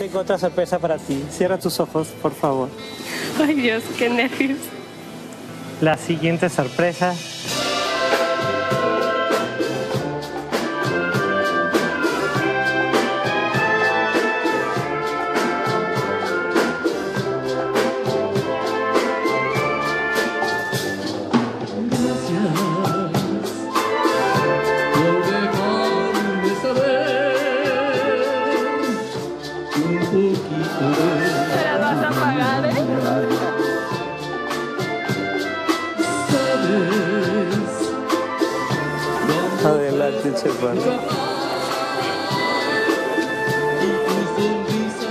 Tengo otra sorpresa para ti. Cierra tus ojos, por favor. Ay Dios, qué nervios. La siguiente sorpresa ¿Me las vas a pagar, eh? Adelante, Chepán. y tu sonrisa